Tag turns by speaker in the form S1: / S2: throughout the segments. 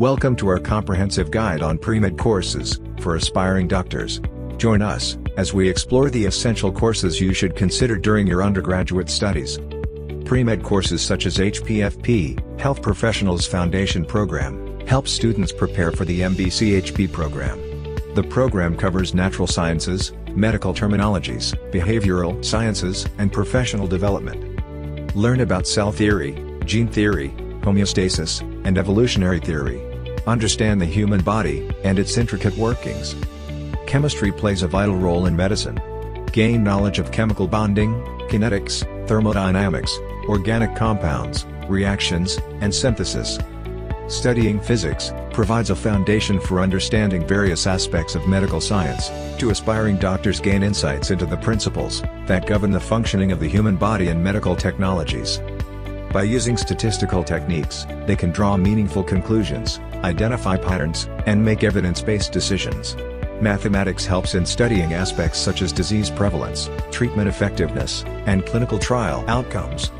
S1: Welcome to our comprehensive guide on pre-med courses for aspiring doctors. Join us as we explore the essential courses you should consider during your undergraduate studies. Pre-med courses such as HPFP, Health Professionals Foundation Program, help students prepare for the MBChB program. The program covers natural sciences, medical terminologies, behavioral sciences, and professional development. Learn about cell theory, gene theory, homeostasis, and evolutionary theory. Understand the human body and its intricate workings. Chemistry plays a vital role in medicine. Gain knowledge of chemical bonding, kinetics, thermodynamics, organic compounds, reactions, and synthesis. Studying physics provides a foundation for understanding various aspects of medical science. To aspiring doctors gain insights into the principles that govern the functioning of the human body and medical technologies. By using statistical techniques, they can draw meaningful conclusions, identify patterns, and make evidence-based decisions. Mathematics helps in studying aspects such as disease prevalence, treatment effectiveness, and clinical trial outcomes.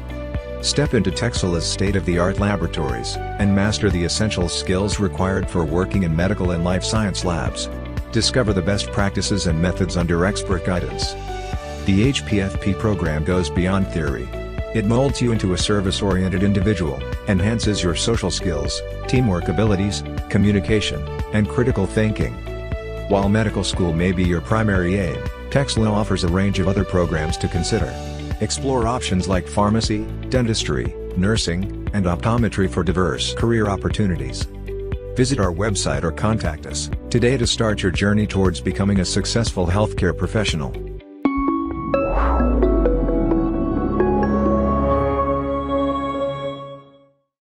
S1: Step into Texila's state-of-the-art laboratories, and master the essential skills required for working in medical and life science labs. Discover the best practices and methods under expert guidance. The HPFP program goes beyond theory. It molds you into a service-oriented individual, enhances your social skills, teamwork abilities, communication, and critical thinking. While medical school may be your primary aim, Texila offers a range of other programs to consider. Explore options like pharmacy, dentistry, nursing, and optometry for diverse career opportunities. Visit our website or contact us today to start your journey towards becoming a successful healthcare professional.